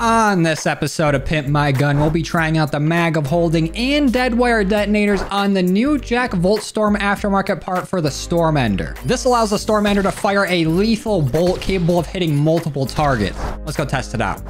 On this episode of Pimp My Gun, we'll be trying out the mag of holding and dead wire detonators on the new Jak Voltstorm aftermarket part for the Stormender. This allows the Stormender to fire a lethal bolt capable of hitting multiple targets. Let's go test it out.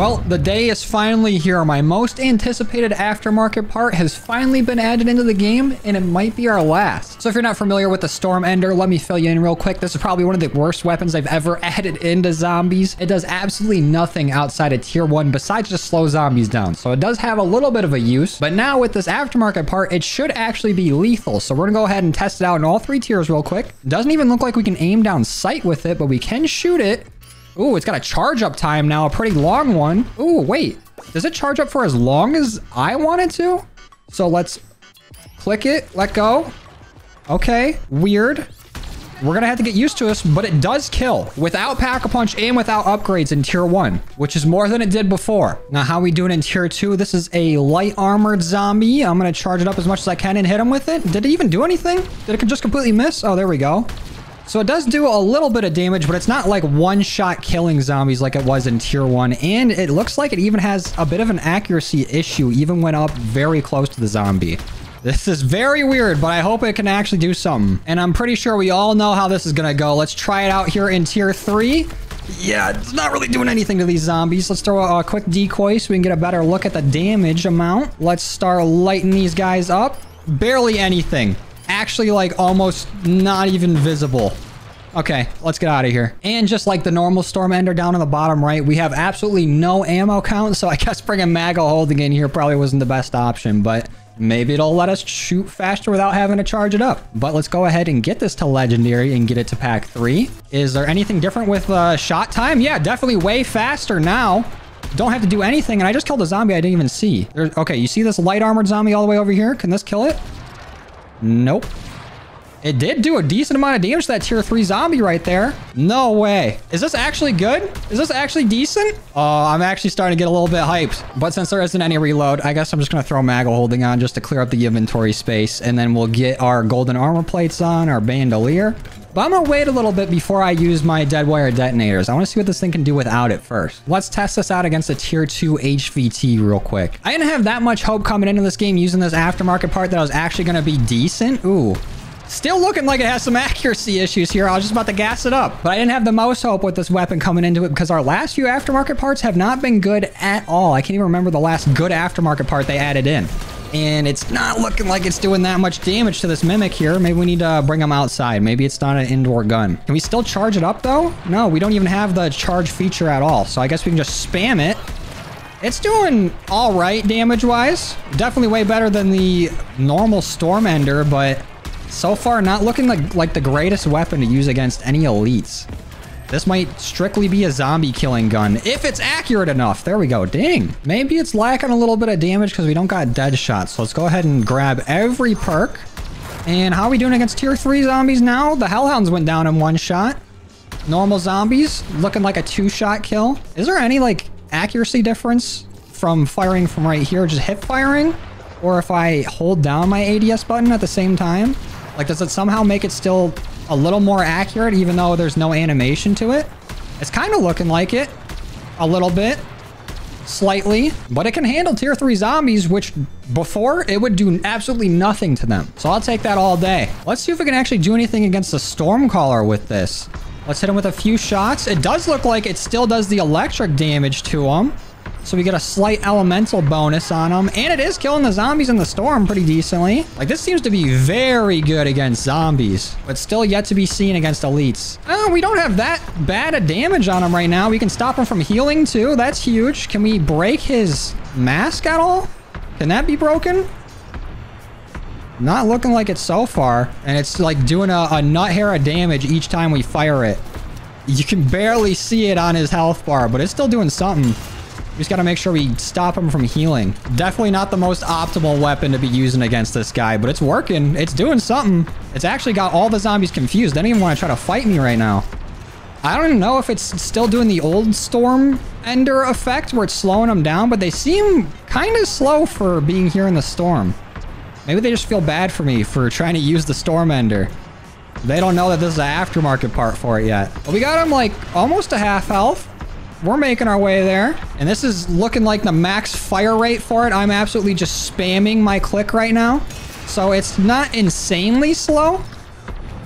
Well, the day is finally here. My most anticipated aftermarket part has finally been added into the game, and it might be our last. So if you're not familiar with the Stormender, let me fill you in real quick. This is probably one of the worst weapons I've ever added into zombies. It does absolutely nothing outside of tier one besides just slow zombies down. So it does have a little bit of a use, but now with this aftermarket part, it should actually be lethal. So we're gonna go ahead and test it out in all three tiers real quick. Doesn't even look like we can aim down sight with it, but we can shoot it. Ooh, it's got a charge up time now, a pretty long one. Ooh, wait. Does it charge up for as long as I want it to? So let's click it, let go. Okay, weird. We're gonna have to get used to this, but it does kill without Pack-a-Punch and without upgrades in tier one, which is more than it did before. Now, how are we doing in tier two? This is a light armored zombie. I'm gonna charge it up as much as I can and hit him with it. Did it even do anything? Did it just completely miss? Oh, there we go. So it does do a little bit of damage, but it's not like one-shot killing zombies like it was in Tier 1. And it looks like it even has a bit of an accuracy issue, even when up very close to the zombie. This is very weird, but I hope it can actually do something. And I'm pretty sure we all know how this is going to go. Let's try it out here in Tier 3. Yeah, it's not really doing anything to these zombies. Let's throw a, a quick decoy so we can get a better look at the damage amount. Let's start lighting these guys up. Barely anything actually like almost not even visible. Okay, let's get out of here. And just like the normal Stormender down on the bottom right, we have absolutely no ammo count, so I guess bringing Mag of holding in here probably wasn't the best option, but maybe it'll let us shoot faster without having to charge it up. But let's go ahead and get this to Legendary and get it to Pack 3. Is there anything different with uh, shot time? Yeah, definitely way faster now. Don't have to do anything, and I just killed a zombie I didn't even see. There's, okay, you see this light armored zombie all the way over here? Can this kill it? Nope. It did do a decent amount of damage to that tier 3 zombie right there. No way. Is this actually good? Is this actually decent? Oh, I'm actually starting to get a little bit hyped. But since there isn't any reload, I guess I'm just going to throw Mag of holding on just to clear up the inventory space. And then we'll get our golden armor plates on, our bandolier. But I'm going to wait a little bit before I use my dead wire detonators. I want to see what this thing can do without it first. Let's test this out against a tier 2 HVT real quick. I didn't have that much hope coming into this game using this aftermarket part that I was actually going to be decent. Ooh, Still looking like it has some accuracy issues here. I was just about to gas it up. But I didn't have the most hope with this weapon coming into it because our last few aftermarket parts have not been good at all. I can't even remember the last good aftermarket part they added in. And it's not looking like it's doing that much damage to this Mimic here. Maybe we need to bring them outside. Maybe it's not an indoor gun. Can we still charge it up though? No, we don't even have the charge feature at all. So I guess we can just spam it. It's doing all right damage-wise. Definitely way better than the normal Stormender, but so far, not looking like, like the greatest weapon to use against any elites. This might strictly be a zombie killing gun, if it's accurate enough. There we go. Dang. Maybe it's lacking a little bit of damage because we don't got dead shots. So let's go ahead and grab every perk. And how are we doing against tier 3 zombies now? The Hellhounds went down in one shot. Normal zombies, looking like a two-shot kill. Is there any, like, accuracy difference from firing from right here, just hip firing? Or if I hold down my ADS button at the same time? Like, does it somehow make it still a little more accurate even though there's no animation to it? It's kind of looking like it. A little bit. Slightly. But it can handle tier 3 zombies, which before, it would do absolutely nothing to them. So I'll take that all day. Let's see if we can actually do anything against the Stormcaller with this. Let's hit him with a few shots. It does look like it still does the electric damage to him. So we get a slight elemental bonus on them. And it is killing the zombies in the storm pretty decently. Like, this seems to be very good against zombies. But still yet to be seen against elites. Oh, we don't have that bad a damage on him right now. We can stop him from healing, too. That's huge. Can we break his mask at all? Can that be broken? Not looking like it so far. And it's like doing a, a nut hair of damage each time we fire it. You can barely see it on his health bar, but it's still doing something. We just got to make sure we stop him from healing. Definitely not the most optimal weapon to be using against this guy, but it's working. It's doing something. It's actually got all the zombies confused. They don't even want to try to fight me right now. I don't even know if it's still doing the old Storm Ender effect where it's slowing them down, but they seem kind of slow for being here in the storm. Maybe they just feel bad for me for trying to use the Storm Ender. They don't know that this is an aftermarket part for it yet. But we got him like almost a half health. We're making our way there. And this is looking like the max fire rate for it. I'm absolutely just spamming my click right now. So it's not insanely slow.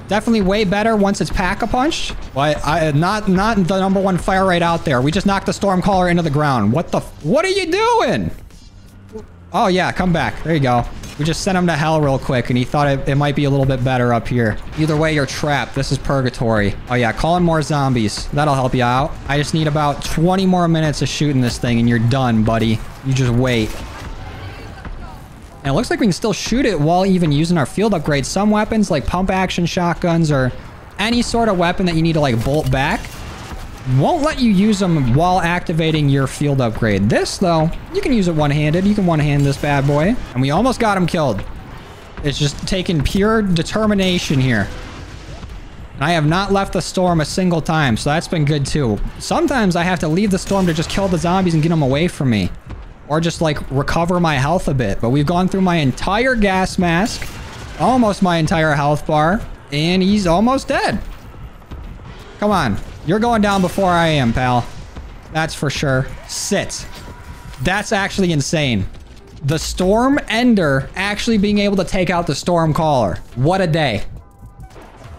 Definitely way better once it's pack-a-punched. But I, not not the number one fire rate out there. We just knocked the Stormcaller into the ground. What the... What are you doing? Oh, yeah. Come back. There you go. We just sent him to hell real quick, and he thought it, it might be a little bit better up here. Either way, you're trapped. This is purgatory. Oh, yeah. Call in more zombies. That'll help you out. I just need about 20 more minutes of shooting this thing, and you're done, buddy. You just wait. And it looks like we can still shoot it while even using our field upgrade. Some weapons, like pump action shotguns or any sort of weapon that you need to, like, bolt back, won't let you use them while activating your field upgrade. This, though, you can use it one-handed. You can one-hand this bad boy. And we almost got him killed. It's just taking pure determination here. And I have not left the storm a single time, so that's been good too. Sometimes I have to leave the storm to just kill the zombies and get them away from me. Or just like recover my health a bit. But we've gone through my entire gas mask, almost my entire health bar, and he's almost dead. Come on. You're going down before I am, pal. That's for sure. Sit. That's actually insane. The Storm Ender actually being able to take out the Storm Caller. What a day.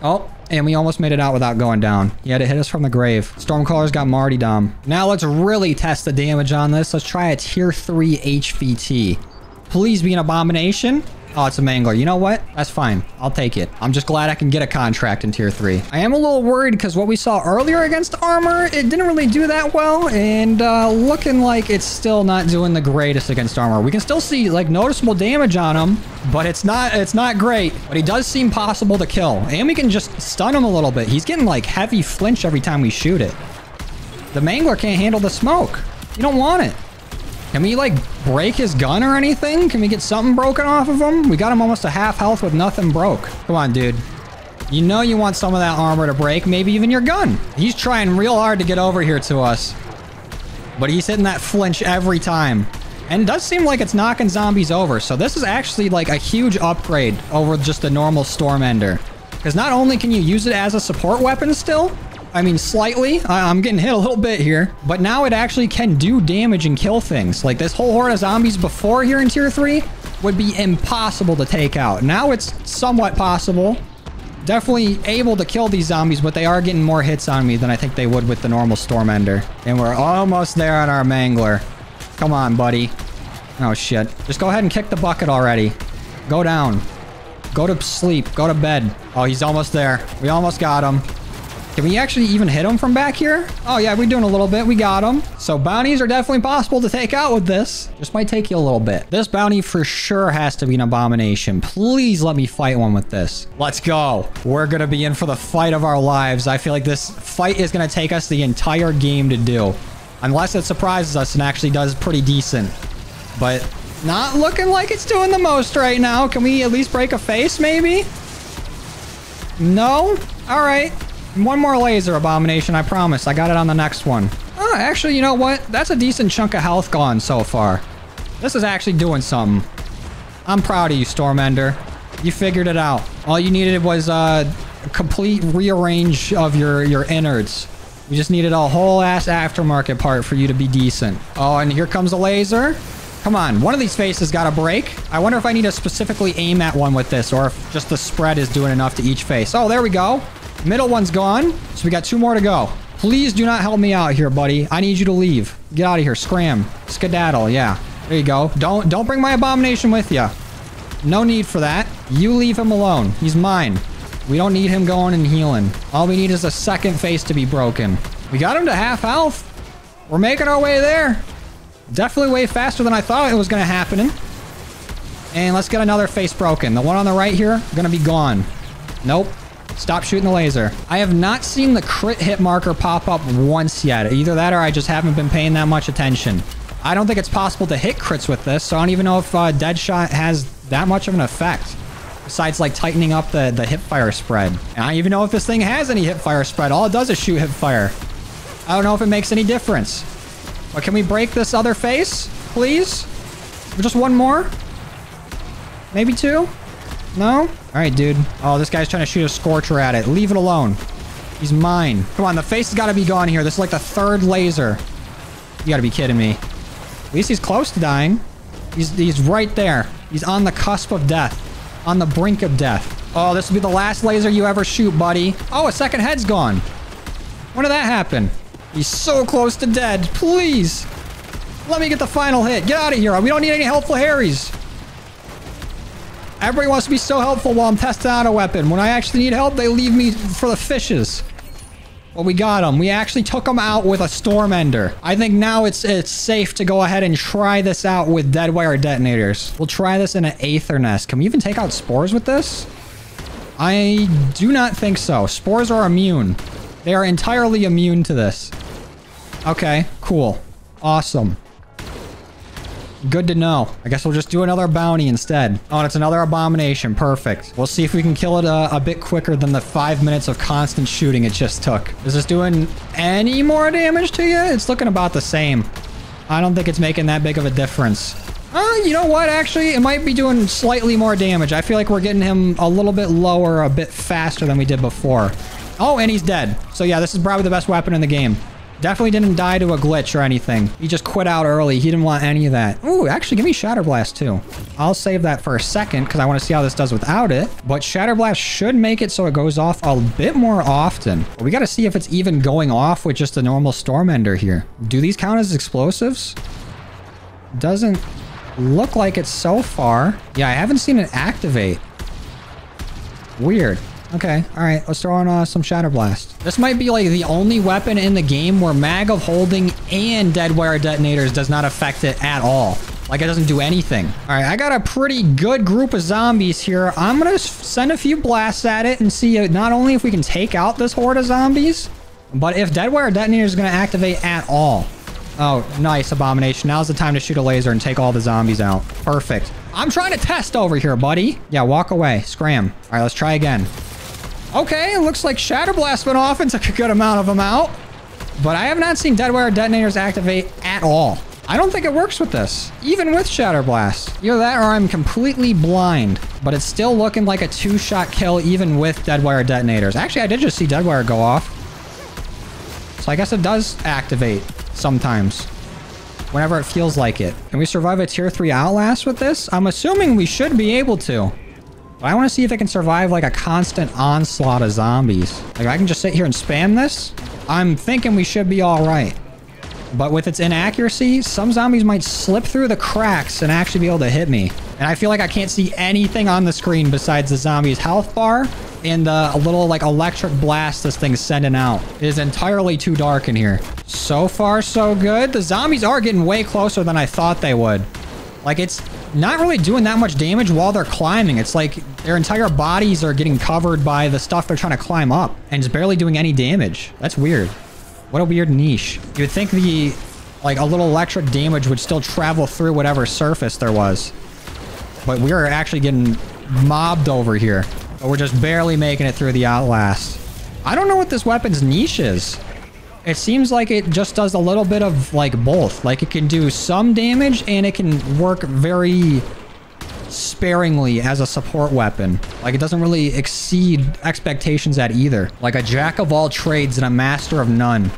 Oh, and we almost made it out without going down. He had to hit us from the grave. Stormcaller's got Martyrdom. Now let's really test the damage on this. Let's try a tier 3 HVT. Please be an abomination. Oh, it's a mangler. You know what? That's fine. I'll take it. I'm just glad I can get a contract in tier 3. I am a little worried because what we saw earlier against armor, it didn't really do that well. And uh, looking like it's still not doing the greatest against armor. We can still see like noticeable damage on him, but it's not it's not great. But he does seem possible to kill. And we can just stun him a little bit. He's getting like heavy flinch every time we shoot it. The mangler can't handle the smoke. You don't want it. Can we, like, break his gun or anything? Can we get something broken off of him? We got him almost a half health with nothing broke. Come on, dude. You know you want some of that armor to break, maybe even your gun. He's trying real hard to get over here to us. But he's hitting that flinch every time. And it does seem like it's knocking zombies over. So this is actually like a huge upgrade over just a normal Storm Ender. Because not only can you use it as a support weapon still, I mean, slightly. I I'm getting hit a little bit here. But now it actually can do damage and kill things. Like this whole horde of zombies before here in tier 3 would be impossible to take out. Now it's somewhat possible. Definitely able to kill these zombies, but they are getting more hits on me than I think they would with the normal Stormender. And we're almost there on our Mangler. Come on, buddy. Oh, shit. Just go ahead and kick the bucket already. Go down. Go to sleep. Go to bed. Oh, he's almost there. We almost got him. Can we actually even hit him from back here? Oh, yeah, we're doing a little bit. We got him. So bounties are definitely possible to take out with this. Just might take you a little bit. This bounty for sure has to be an abomination. Please let me fight one with this. Let's go. We're going to be in for the fight of our lives. I feel like this fight is going to take us the entire game to do. Unless it surprises us and actually does pretty decent. But not looking like it's doing the most right now. Can we at least break a face, maybe? No? All right. One more laser abomination, I promise. I got it on the next one. Oh, actually, you know what? That's a decent chunk of health gone so far. This is actually doing something. I'm proud of you, Stormender. You figured it out. All you needed was uh, a complete rearrange of your, your innards. We just needed a whole ass aftermarket part for you to be decent. Oh, and here comes a laser. Come on, one of these faces got to break. I wonder if I need to specifically aim at one with this or if just the spread is doing enough to each face. Oh, there we go. Middle one's gone. So we got two more to go. Please do not help me out here, buddy. I need you to leave. Get out of here. Scram. Skedaddle. Yeah. There you go. Don't don't bring my abomination with you. No need for that. You leave him alone. He's mine. We don't need him going and healing. All we need is a second face to be broken. We got him to half health. We're making our way there. Definitely way faster than I thought it was going to happen. And let's get another face broken. The one on the right here, going to be gone. Nope. Stop shooting the laser. I have not seen the crit hit marker pop up once yet. Either that or I just haven't been paying that much attention. I don't think it's possible to hit crits with this, so I don't even know if uh, Deadshot has that much of an effect. Besides, like, tightening up the, the hip fire spread. And I don't even know if this thing has any hip fire spread. All it does is shoot hip fire. I don't know if it makes any difference. But can we break this other face, please? Just one more? Maybe two? No? All right, dude. Oh, this guy's trying to shoot a Scorcher at it. Leave it alone. He's mine. Come on, the face has got to be gone here. This is like the third laser. You got to be kidding me. At least he's close to dying. He's, he's right there. He's on the cusp of death. On the brink of death. Oh, this will be the last laser you ever shoot, buddy. Oh, a second head's gone. When did that happen? He's so close to dead. Please. Let me get the final hit. Get out of here. We don't need any helpful Harrys. Everybody wants to be so helpful while I'm testing out a weapon. When I actually need help, they leave me for the fishes. Well, we got him. We actually took him out with a storm ender. I think now it's it's safe to go ahead and try this out with dead wire detonators. We'll try this in an aether nest. Can we even take out spores with this? I do not think so. Spores are immune. They are entirely immune to this. Okay, cool. Awesome. Good to know. I guess we'll just do another bounty instead. Oh, and it's another abomination. Perfect. We'll see if we can kill it a, a, bit quicker than the five minutes of constant shooting it just took. Is this doing any more damage to you? It's looking about the same. I don't think it's making that big of a difference. Uh, you know what? Actually, it might be doing slightly more damage. I feel like we're getting him a little bit lower, a bit faster than we did before. Oh, and he's dead. So yeah, this is probably the best weapon in the game. Definitely didn't die to a glitch or anything. He just quit out early. He didn't want any of that. Ooh, actually, give me Shatter Blast too. I'll save that for a second because I want to see how this does without it. But Shatter Blast should make it so it goes off a bit more often. We got to see if it's even going off with just a normal Storm Ender here. Do these count as explosives? Doesn't look like it so far. Yeah, I haven't seen it activate. Weird. Okay, alright, let's throw on uh, some Shatter Blast. This might be like the only weapon in the game where Mag of Holding and Dead Wire Detonators does not affect it at all. Like it doesn't do anything. All right, I got a pretty good group of zombies here. I'm gonna send a few blasts at it and see not only if we can take out this horde of zombies, but if Deadwire Detonator is gonna activate at all. Oh, nice, Abomination. Now's the time to shoot a laser and take all the zombies out. Perfect. I'm trying to test over here, buddy. Yeah, walk away. Scram. All right, let's try again. Okay, it looks like Shatter Blast went off and took a good amount of them out. But I have not seen Deadwire detonators activate at all. I don't think it works with this, even with Shatter Blast. Either that or I'm completely blind, but it's still looking like a two-shot kill even with Deadwire detonators. Actually, I did just see Deadwire go off. So I guess it does activate sometimes, whenever it feels like it. Can we survive a tier 3 Outlast with this? I'm assuming we should be able to. I want to see if it can survive like a constant onslaught of zombies. Like I can just sit here and spam this. I'm thinking we should be all right. But with its inaccuracy, some zombies might slip through the cracks and actually be able to hit me. And I feel like I can't see anything on the screen besides the zombie's health bar and the little like electric blast this thing's sending out. It is entirely too dark in here. So far, so good. The zombies are getting way closer than I thought they would. Like it's not really doing that much damage while they're climbing. It's like their entire bodies are getting covered by the stuff they're trying to climb up and it's barely doing any damage. That's weird. What a weird niche. You would think the, like, a little electric damage would still travel through whatever surface there was. But we are actually getting mobbed over here. But we're just barely making it through the Outlast. I don't know what this weapon's niche is. It seems like it just does a little bit of like both. Like it can do some damage and it can work very sparingly as a support weapon. Like it doesn't really exceed expectations at either. Like a jack of all trades and a master of none.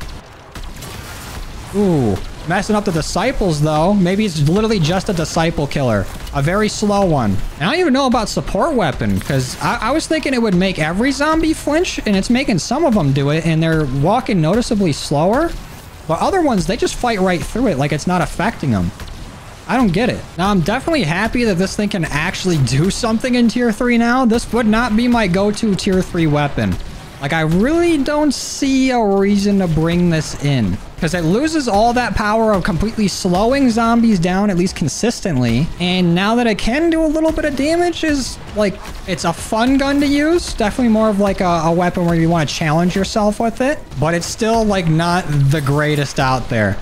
Ooh, Messing up the disciples, though. Maybe it's literally just a disciple killer. A very slow one. And I don't even know about support weapon, because I, I was thinking it would make every zombie flinch, and it's making some of them do it, and they're walking noticeably slower. But other ones, they just fight right through it like it's not affecting them. I don't get it. Now, I'm definitely happy that this thing can actually do something in Tier 3 now. This would not be my go-to Tier 3 weapon. Like, I really don't see a reason to bring this in. Because it loses all that power of completely slowing zombies down, at least consistently. And now that it can do a little bit of damage is, like, it's a fun gun to use. Definitely more of, like, a, a weapon where you want to challenge yourself with it. But it's still, like, not the greatest out there.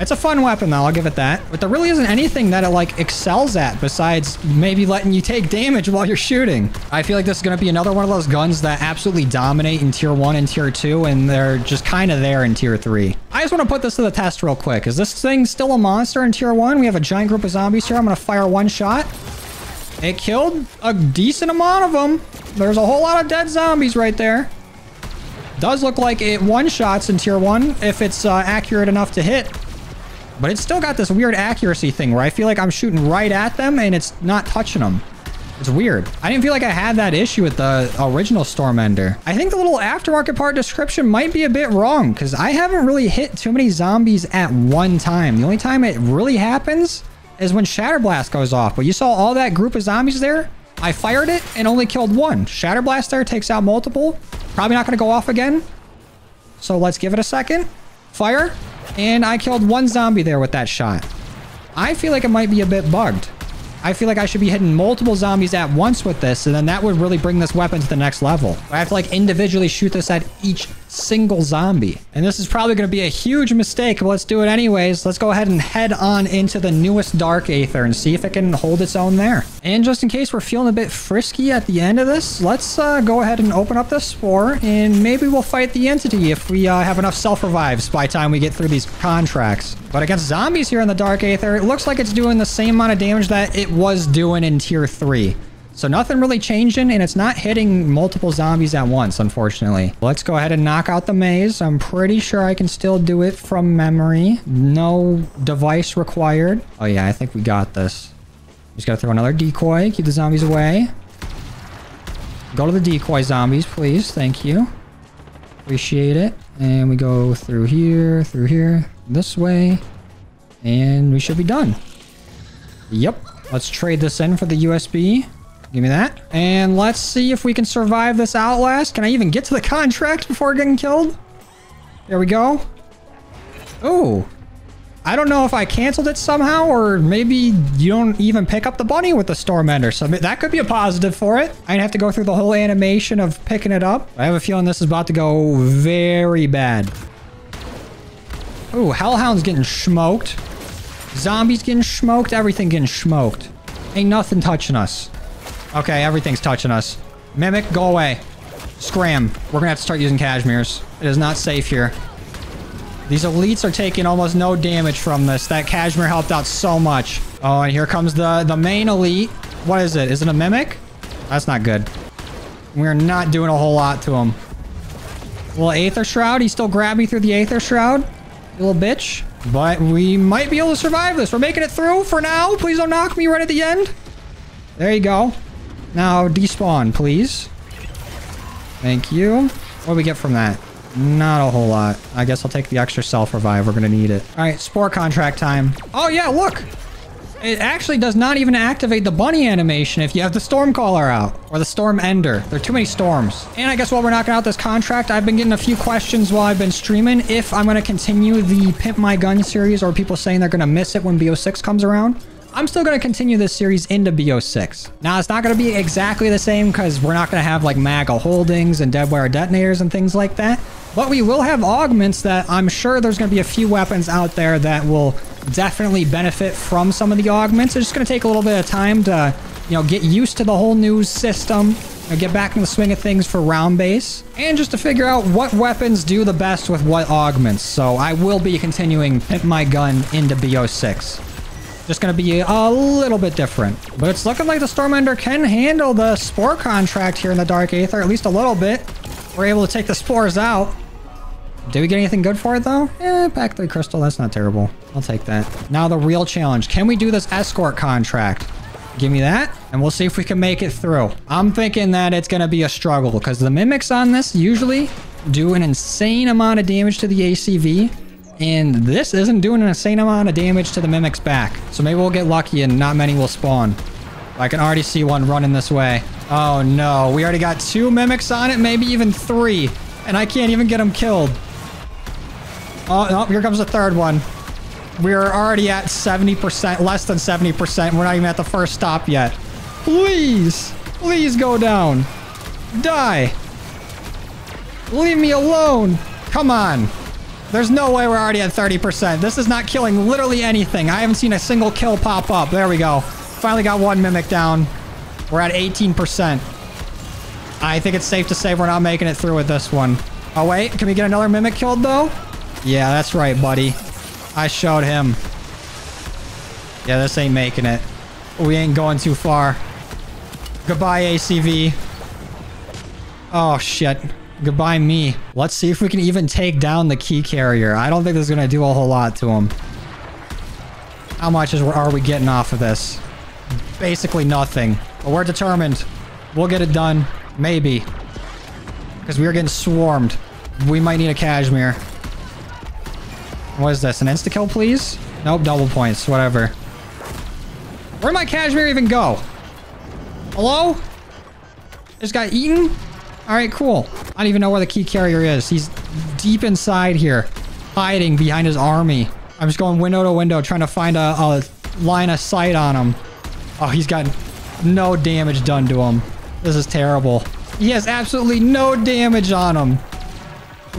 It's a fun weapon, though. I'll give it that. But there really isn't anything that it, like, excels at besides maybe letting you take damage while you're shooting. I feel like this is going to be another one of those guns that absolutely dominate in Tier 1 and Tier 2, and they're just kind of there in Tier 3. I just want to put this to the test real quick. Is this thing still a monster in Tier 1? We have a giant group of zombies here. I'm going to fire one shot. It killed a decent amount of them. There's a whole lot of dead zombies right there. does look like it one-shots in tier one if it's uh, accurate enough to hit. But it's still got this weird accuracy thing where I feel like I'm shooting right at them and it's not touching them. It's weird. I didn't feel like I had that issue with the original Stormender. I think the little aftermarket part description might be a bit wrong because I haven't really hit too many zombies at one time. The only time it really happens is when Shatterblast goes off. But you saw all that group of zombies there? I fired it and only killed one. Shatterblast there takes out multiple. Probably not going to go off again. So let's give it a second. Fire. And I killed one zombie there with that shot. I feel like it might be a bit bugged. I feel like I should be hitting multiple zombies at once with this, and then that would really bring this weapon to the next level. I have to like individually shoot this at each single zombie. And this is probably going to be a huge mistake, but let's do it anyways. Let's go ahead and head on into the newest Dark Aether and see if it can hold its own there. And just in case we're feeling a bit frisky at the end of this, let's uh, go ahead and open up the Spore, and maybe we'll fight the Entity if we uh, have enough self-revives by time we get through these contracts. But against zombies here in the Dark Aether, it looks like it's doing the same amount of damage that it was doing in Tier 3. So nothing really changing, and it's not hitting multiple zombies at once, unfortunately. Let's go ahead and knock out the maze. I'm pretty sure I can still do it from memory. No device required. Oh yeah, I think we got this. Just gotta throw another decoy, keep the zombies away. Go to the decoy zombies, please. Thank you. Appreciate it. And we go through here, through here, this way. And we should be done. Yep. Let's trade this in for the USB. Give me that. And let's see if we can survive this Outlast. Can I even get to the contract before getting killed? There we go. Oh. I don't know if I canceled it somehow or maybe you don't even pick up the bunny with the Stormender. So that could be a positive for it. I'd have to go through the whole animation of picking it up. I have a feeling this is about to go very bad. Oh, Hellhound's getting smoked. Zombies getting smoked. Everything getting smoked. Ain't nothing touching us. Okay, everything's touching us. Mimic, go away. Scram. We're gonna have to start using Kazimirs. It is not safe here. These elites are taking almost no damage from this. That Kazimir helped out so much. Oh, and here comes the, the main elite. What is it? Is it a Mimic? That's not good. We're not doing a whole lot to him. Little Aether Shroud. He's still grabbing through the Aether Shroud. You little bitch. But we might be able to survive this. We're making it through for now. Please don't knock me right at the end. There you go. Now, despawn, please. Thank you. What do we get from that? Not a whole lot. I guess I'll take the extra self-revive. We're going to need it. All right, Spore contract time. Oh, yeah, look. It actually does not even activate the bunny animation if you have the storm caller out. Or the Storm Ender. There are too many storms. And I guess while we're knocking out this contract, I've been getting a few questions while I've been streaming if I'm going to continue the Pimp My Gun series or people saying they're going to miss it when BO6 comes around. I'm still going to continue this series into BO6. Now, it's not going to be exactly the same because we're not going to have like Mag of Holdings and deadwire detonators and things like that. But we will have augments that I'm sure there's going to be a few weapons out there that will definitely benefit from some of the augments. It's just going to take a little bit of time to, you know, get used to the whole new system, get back in the swing of things for round base, and just to figure out what weapons do the best with what augments. So I will be continuing Pimp My Gun into BO6. Just going to be a little bit different. But it's looking like the Stormender can handle the Spore contract here in the Dark Aether, at least a little bit. We're able to take the Spores out. Did we get anything good for it, though? Eh, pack 3 Crystal. That's not terrible. I'll take that. Now the real challenge. Can we do this Escort contract? Give me that, and we'll see if we can make it through. I'm thinking that it's going to be a struggle, because the Mimics on this usually do an insane amount of damage to the ACV. And this isn't doing an insane amount of damage to the Mimic's back. So maybe we'll get lucky and not many will spawn. I can already see one running this way. Oh no, we already got two Mimics on it, maybe even three. And I can't even get them killed. Oh, no, here comes the third one. We're already at 70%, less than 70%. We're not even at the first stop yet. Please, please go down. Die. Leave me alone. Come on. There's no way we're already at 30%. This is not killing literally anything. I haven't seen a single kill pop up. There we go. Finally got one Mimic down. We're at 18%. I think it's safe to say we're not making it through with this one. Oh, wait. Can we get another Mimic killed, though? Yeah, that's right, buddy. I showed him. Yeah, this ain't making it. We ain't going too far. Goodbye, ACV. Oh, shit. Goodbye, me. Let's see if we can even take down the key carrier. I don't think this is going to do a whole lot to him. How much is, are we getting off of this? Basically nothing. But we're determined. We'll get it done. Maybe. Because we are getting swarmed. We might need a Kazimir. What is this? An insta-kill, please? Nope, double points. Whatever. Where'd my Kazimir even go? Hello? Just got eaten? Alright, cool. I don't even know where the key carrier is. He's deep inside here. Hiding behind his army. I'm just going window to window trying to find a, a line of sight on him. Oh, he's got no damage done to him. This is terrible. He has absolutely no damage on him.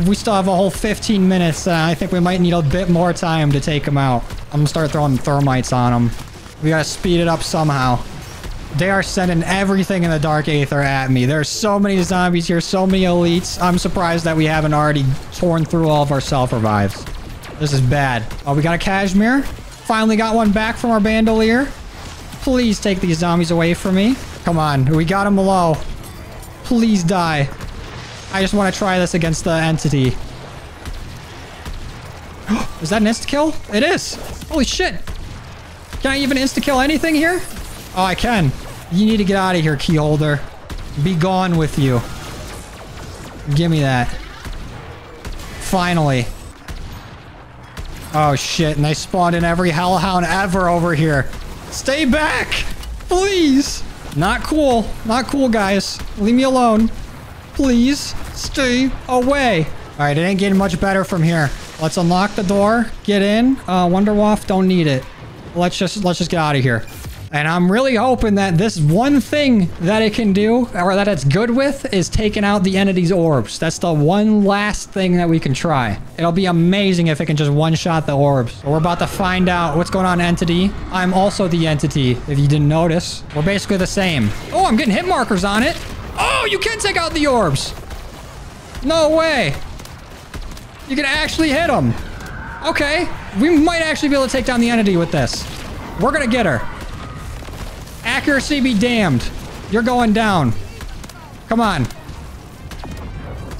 We still have a whole 15 minutes. Uh, I think we might need a bit more time to take him out. I'm gonna start throwing thermites on him. We gotta speed it up somehow. They are sending everything in the Dark Aether at me. There's so many zombies here, so many elites. I'm surprised that we haven't already torn through all of our self-revives. This is bad. Oh, we got a Kazimir. Finally got one back from our bandolier. Please take these zombies away from me. Come on. We got him low. Please die. I just want to try this against the entity. is that an insta-kill? It is. Holy shit. Can I even insta-kill anything here? Oh, I can. You need to get out of here, keyholder. Be gone with you. Give me that. Finally. Oh shit, and they spawned in every hellhound ever over here. Stay back! Please! Not cool. Not cool, guys. Leave me alone. Please stay away. Alright, it ain't getting much better from here. Let's unlock the door. Get in. Uh, Wunderwaffe, don't need it. Let's just let's just get out of here. And I'm really hoping that this one thing that it can do, or that it's good with, is taking out the entity's orbs. That's the one last thing that we can try. It'll be amazing if it can just one-shot the orbs. We're about to find out what's going on, entity. I'm also the entity, if you didn't notice. We're basically the same. Oh, I'm getting hit markers on it. Oh, you can take out the orbs. No way. You can actually hit them. Okay. We might actually be able to take down the entity with this. We're to get her. Accuracy be damned. You're going down. Come on.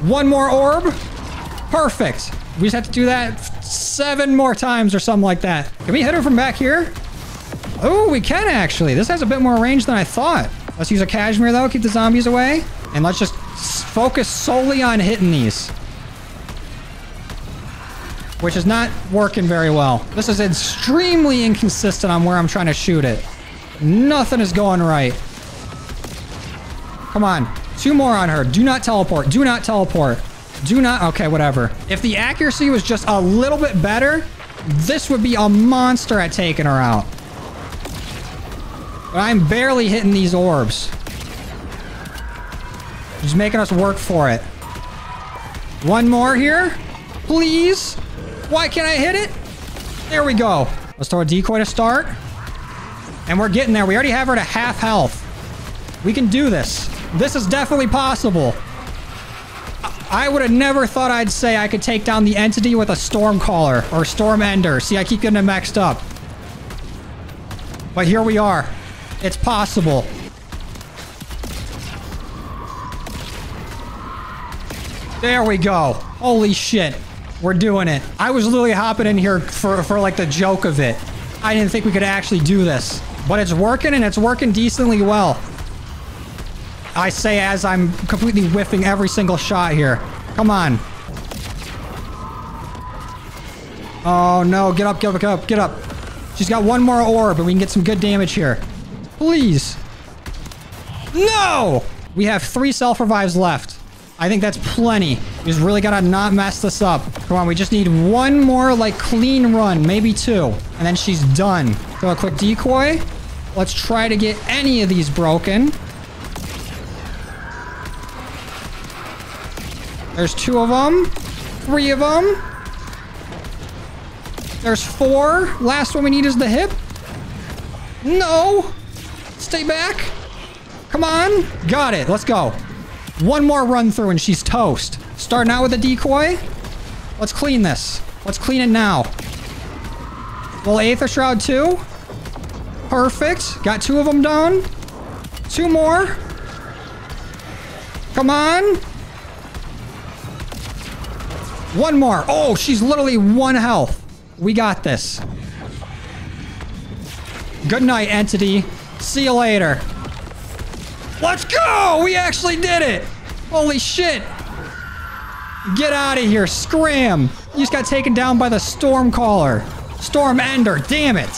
One more orb. Perfect. We just have to do that seven more times or something like that. Can we hit her from back here? Oh, we can actually. This has a bit more range than I thought. Let's use a Kazimir though. Keep the zombies away. And let's just focus solely on hitting these. Which is not working very well. This is extremely inconsistent on where I'm trying to shoot it. Nothing is going right. Come on. Two more on her. Do not teleport. Do not teleport. Do not... Okay, whatever. If the accuracy was just a little bit better, this would be a monster at taking her out. But I'm barely hitting these orbs. Just making us work for it. One more here. Please. Why can't I hit it? There we go. Let's throw a decoy to start. And we're getting there. We already have her to half health. We can do this. This is definitely possible. I would have never thought I'd say I could take down the entity with a Stormcaller or Storm Ender. See, I keep getting them mixed up. But here we are. It's possible. There we go. Holy shit. We're doing it. I was literally hopping in here for, for like the joke of it. I didn't think we could actually do this. But it's working and it's working decently well. I say as I'm completely whiffing every single shot here. Come on. Oh no, get up, get up, get up, get up. She's got one more orb and we can get some good damage here. Please. No! We have three self-revives left. I think that's plenty. We just really gotta not mess this up. Come on, we just need one more, like, clean run. Maybe two. And then she's done. Throw a quick decoy. Let's try to get any of these broken. There's two of them. Three of them. There's four. Last one we need is the hip. No. Stay back. Come on. Got it. Let's go. One more run through and she's toast. Starting out with a decoy. Let's clean this. Let's clean it now. Little Aether Shroud too. Perfect. Got two of them done. Two more. Come on. One more. Oh, she's literally one health. We got this. Good night, entity. See you later. Let's go! We actually did it! Holy shit! Get out of here, scram! You just got taken down by the Stormcaller. Storm Ender, damn it!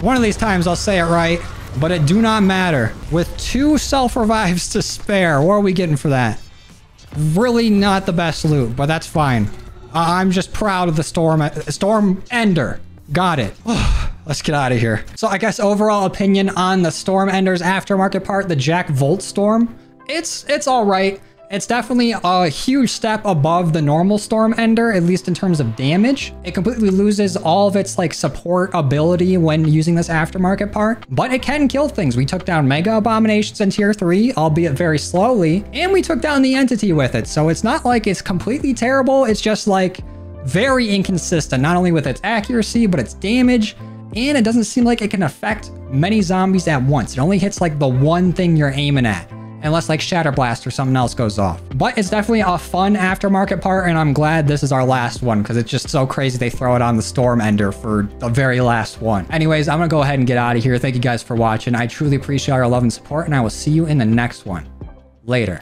One of these times I'll say it right, but it do not matter. With two self-revives to spare, what are we getting for that? Really not the best loot, but that's fine. I'm just proud of the Storm, Storm Ender. Got it. Let's get out of here. So I guess overall opinion on the Storm Enders aftermarket part, the JAK Voltstorm, it's it's all right. It's definitely a huge step above the normal Storm Ender, at least in terms of damage. It completely loses all of its like support ability when using this aftermarket part, but it can kill things. We took down Mega Abominations in tier 3, albeit very slowly, and we took down the Entity with it. So it's not like it's completely terrible. It's just like very inconsistent, not only with its accuracy, but its damage and it doesn't seem like it can affect many zombies at once. It only hits like the one thing you're aiming at, unless like Shatter Blast or something else goes off. But it's definitely a fun aftermarket part, and I'm glad this is our last one because it's just so crazy they throw it on the Storm Ender for the very last one. Anyways, I'm gonna go ahead and get out of here. Thank you guys for watching. I truly appreciate your love and support, and I will see you in the next one. Later.